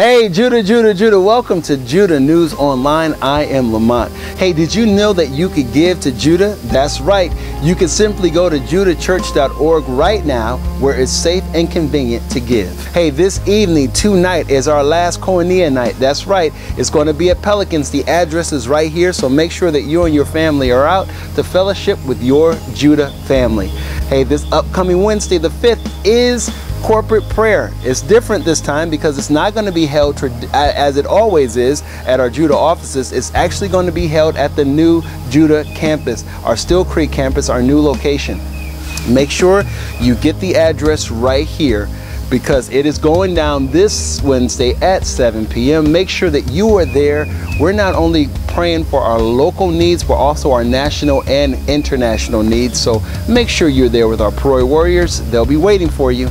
Hey, Judah, Judah, Judah, welcome to Judah News Online. I am Lamont. Hey, did you know that you could give to Judah? That's right. You can simply go to judahchurch.org right now where it's safe and convenient to give. Hey, this evening, tonight, is our last Koinonia night. That's right. It's going to be at Pelicans. The address is right here, so make sure that you and your family are out to fellowship with your Judah family. Hey, this upcoming Wednesday, the 5th, is corporate prayer. It's different this time because it's not going to be held as it always is at our Judah offices. It's actually going to be held at the new Judah campus, our Still Creek campus, our new location. Make sure you get the address right here because it is going down this Wednesday at 7 p.m. Make sure that you are there. We're not only praying for our local needs, but also our national and international needs. So make sure you're there with our Pro Warriors. They'll be waiting for you.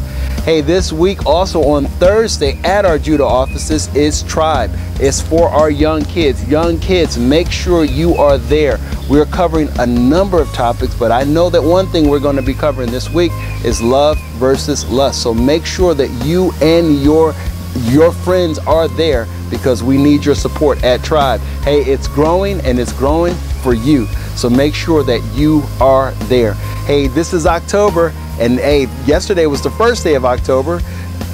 Hey, this week also on Thursday at our Judah offices is Tribe. It's for our young kids. Young kids, make sure you are there. We're covering a number of topics, but I know that one thing we're going to be covering this week is love versus lust. So make sure that you and your your friends are there because we need your support at Tribe. Hey, it's growing and it's growing for you. So make sure that you are there. Hey, this is October and hey, yesterday was the first day of October.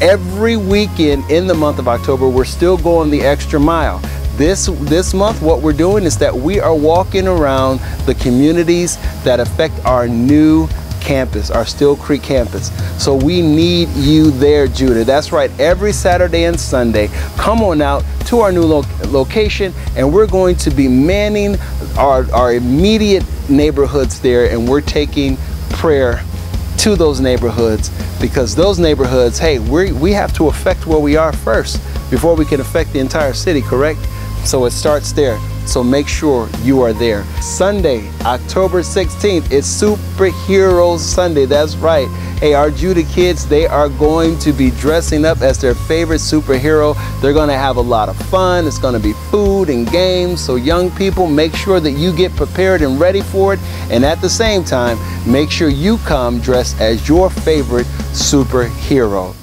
Every weekend in the month of October, we're still going the extra mile. This, this month, what we're doing is that we are walking around the communities that affect our new campus, our Still Creek campus. So we need you there, Judah. That's right, every Saturday and Sunday, come on out to our new lo location and we're going to be manning our, our immediate neighborhoods there and we're taking prayer to those neighborhoods because those neighborhoods, hey, we we have to affect where we are first before we can affect the entire city, correct? So it starts there. So make sure you are there. Sunday, October 16th, it's Superheroes Sunday. That's right. Hey, our Judah kids, they are going to be dressing up as their favorite superhero. They're going to have a lot of fun. It's going to be food and games. So, young people, make sure that you get prepared and ready for it. And at the same time, make sure you come dressed as your favorite superhero.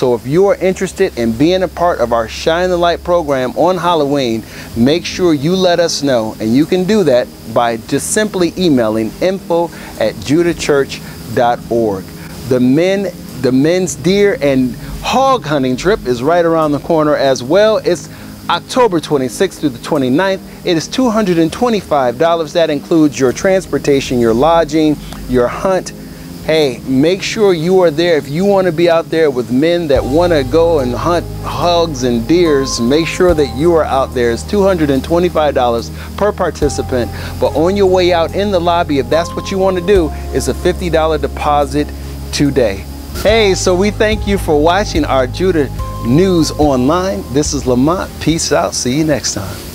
So if you are interested in being a part of our Shine the Light program on Halloween, make sure you let us know. And you can do that by just simply emailing info at judahchurch.org. The men, the men's deer and hog hunting trip is right around the corner as well. It's October 26th through the 29th. It is $225. That includes your transportation, your lodging, your hunt, hey, make sure you are there. If you want to be out there with men that want to go and hunt hogs and deers, make sure that you are out there. It's $225 per participant. But on your way out in the lobby, if that's what you want to do, is a $50 deposit today. Hey, so we thank you for watching our Judah News Online. This is Lamont. Peace out. See you next time.